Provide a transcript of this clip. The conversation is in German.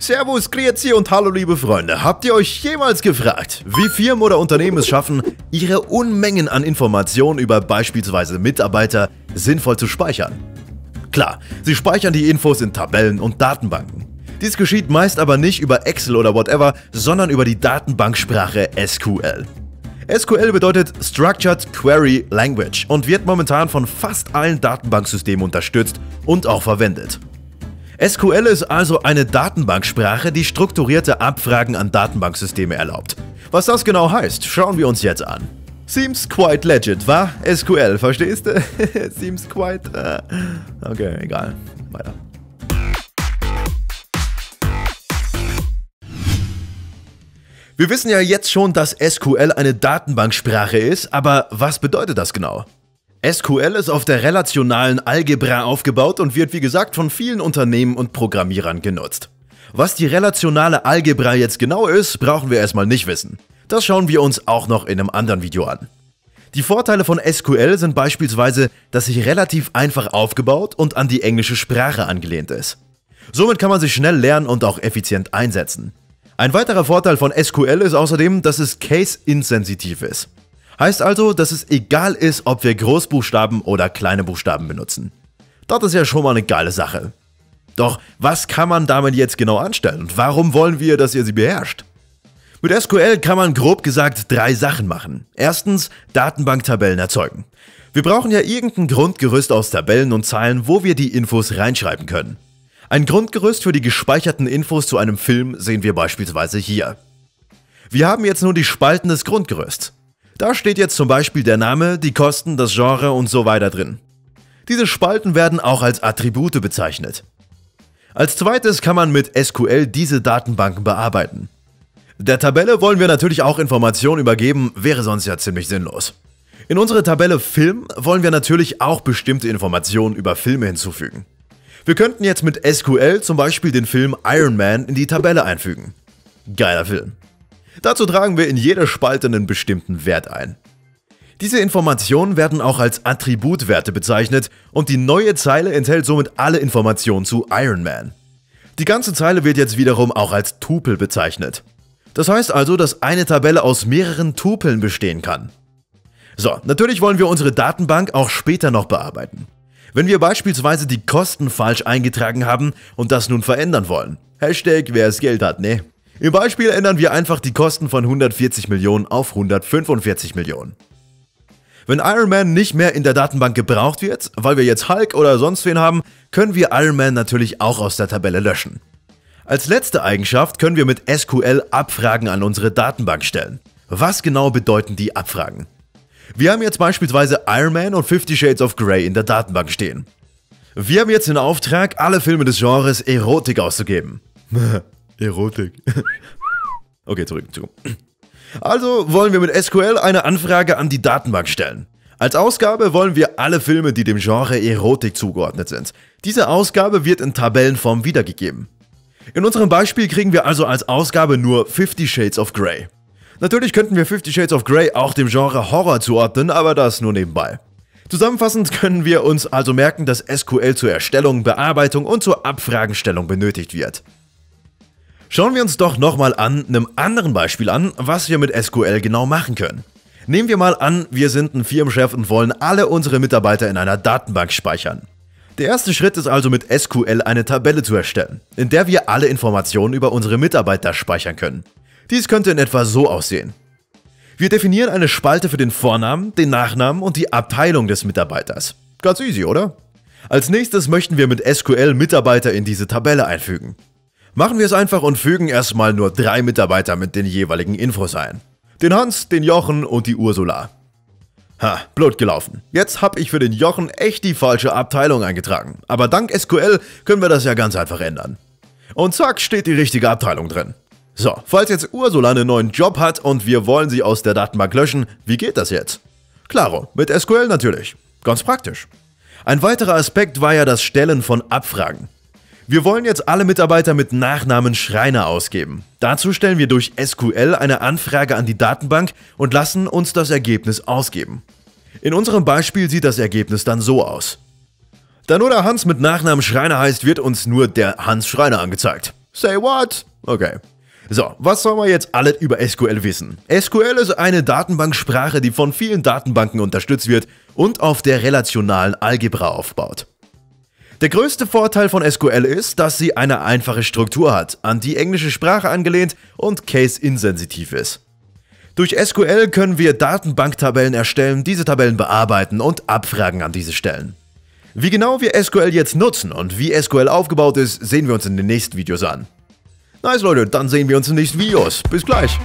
Servus, Grüezi und hallo liebe Freunde. Habt ihr euch jemals gefragt, wie Firmen oder Unternehmen es schaffen, ihre Unmengen an Informationen über beispielsweise Mitarbeiter sinnvoll zu speichern? Klar, sie speichern die Infos in Tabellen und Datenbanken. Dies geschieht meist aber nicht über Excel oder whatever, sondern über die Datenbanksprache SQL. SQL bedeutet Structured Query Language und wird momentan von fast allen Datenbanksystemen unterstützt und auch verwendet. SQL ist also eine Datenbanksprache, die strukturierte Abfragen an Datenbanksysteme erlaubt. Was das genau heißt, schauen wir uns jetzt an. Seems quite legit, wa? SQL, verstehst du? Seems quite... Uh, okay, egal. Weiter. Wir wissen ja jetzt schon, dass SQL eine Datenbanksprache ist, aber was bedeutet das genau? SQL ist auf der relationalen Algebra aufgebaut und wird wie gesagt von vielen Unternehmen und Programmierern genutzt. Was die relationale Algebra jetzt genau ist, brauchen wir erstmal nicht wissen. Das schauen wir uns auch noch in einem anderen Video an. Die Vorteile von SQL sind beispielsweise, dass sich relativ einfach aufgebaut und an die englische Sprache angelehnt ist. Somit kann man sich schnell lernen und auch effizient einsetzen. Ein weiterer Vorteil von SQL ist außerdem, dass es case-insensitiv ist. Heißt also, dass es egal ist, ob wir Großbuchstaben oder kleine Buchstaben benutzen. Das ist ja schon mal eine geile Sache. Doch was kann man damit jetzt genau anstellen und warum wollen wir, dass ihr sie beherrscht? Mit SQL kann man grob gesagt drei Sachen machen. Erstens Datenbanktabellen erzeugen. Wir brauchen ja irgendein Grundgerüst aus Tabellen und Zahlen, wo wir die Infos reinschreiben können. Ein Grundgerüst für die gespeicherten Infos zu einem Film sehen wir beispielsweise hier. Wir haben jetzt nur die Spalten des Grundgerüsts. Da steht jetzt zum Beispiel der Name, die Kosten, das Genre und so weiter drin. Diese Spalten werden auch als Attribute bezeichnet. Als zweites kann man mit SQL diese Datenbanken bearbeiten. Der Tabelle wollen wir natürlich auch Informationen übergeben, wäre sonst ja ziemlich sinnlos. In unsere Tabelle Film wollen wir natürlich auch bestimmte Informationen über Filme hinzufügen. Wir könnten jetzt mit SQL zum Beispiel den Film Iron Man in die Tabelle einfügen. Geiler Film. Dazu tragen wir in jeder Spalte einen bestimmten Wert ein. Diese Informationen werden auch als Attributwerte bezeichnet und die neue Zeile enthält somit alle Informationen zu Iron Man. Die ganze Zeile wird jetzt wiederum auch als Tupel bezeichnet. Das heißt also, dass eine Tabelle aus mehreren Tupeln bestehen kann. So, natürlich wollen wir unsere Datenbank auch später noch bearbeiten. Wenn wir beispielsweise die Kosten falsch eingetragen haben und das nun verändern wollen. Hashtag wer es Geld hat, ne? Im Beispiel ändern wir einfach die Kosten von 140 Millionen auf 145 Millionen. Wenn Iron Man nicht mehr in der Datenbank gebraucht wird, weil wir jetzt Hulk oder sonst wen haben, können wir Iron Man natürlich auch aus der Tabelle löschen. Als letzte Eigenschaft können wir mit SQL Abfragen an unsere Datenbank stellen. Was genau bedeuten die Abfragen? Wir haben jetzt beispielsweise Iron Man und Fifty Shades of Grey in der Datenbank stehen. Wir haben jetzt den Auftrag, alle Filme des Genres Erotik auszugeben. Erotik. okay, zurück zu. Also wollen wir mit SQL eine Anfrage an die Datenbank stellen. Als Ausgabe wollen wir alle Filme, die dem Genre Erotik zugeordnet sind. Diese Ausgabe wird in Tabellenform wiedergegeben. In unserem Beispiel kriegen wir also als Ausgabe nur Fifty Shades of Grey. Natürlich könnten wir Fifty Shades of Grey auch dem Genre Horror zuordnen, aber das nur nebenbei. Zusammenfassend können wir uns also merken, dass SQL zur Erstellung, Bearbeitung und zur Abfragenstellung benötigt wird. Schauen wir uns doch nochmal an einem anderen Beispiel an, was wir mit SQL genau machen können. Nehmen wir mal an, wir sind ein Firmenchef und wollen alle unsere Mitarbeiter in einer Datenbank speichern. Der erste Schritt ist also mit SQL eine Tabelle zu erstellen, in der wir alle Informationen über unsere Mitarbeiter speichern können. Dies könnte in etwa so aussehen. Wir definieren eine Spalte für den Vornamen, den Nachnamen und die Abteilung des Mitarbeiters. Ganz easy, oder? Als nächstes möchten wir mit SQL Mitarbeiter in diese Tabelle einfügen. Machen wir es einfach und fügen erstmal nur drei Mitarbeiter mit den jeweiligen Infos ein. Den Hans, den Jochen und die Ursula. Ha, blöd gelaufen. Jetzt habe ich für den Jochen echt die falsche Abteilung eingetragen. Aber dank SQL können wir das ja ganz einfach ändern. Und zack, steht die richtige Abteilung drin. So, falls jetzt Ursula einen neuen Job hat und wir wollen sie aus der Datenbank löschen, wie geht das jetzt? Klaro, mit SQL natürlich. Ganz praktisch. Ein weiterer Aspekt war ja das Stellen von Abfragen. Wir wollen jetzt alle Mitarbeiter mit Nachnamen Schreiner ausgeben. Dazu stellen wir durch SQL eine Anfrage an die Datenbank und lassen uns das Ergebnis ausgeben. In unserem Beispiel sieht das Ergebnis dann so aus. Da nur der Hans mit Nachnamen Schreiner heißt, wird uns nur der Hans Schreiner angezeigt. Say what? Okay. So, was soll man jetzt alles über SQL wissen? SQL ist eine Datenbanksprache, die von vielen Datenbanken unterstützt wird und auf der relationalen Algebra aufbaut. Der größte Vorteil von SQL ist, dass sie eine einfache Struktur hat, an die englische Sprache angelehnt und case-insensitiv ist. Durch SQL können wir Datenbanktabellen erstellen, diese Tabellen bearbeiten und Abfragen an diese stellen. Wie genau wir SQL jetzt nutzen und wie SQL aufgebaut ist, sehen wir uns in den nächsten Videos an. Nice Leute, dann sehen wir uns in den nächsten Videos. Bis gleich.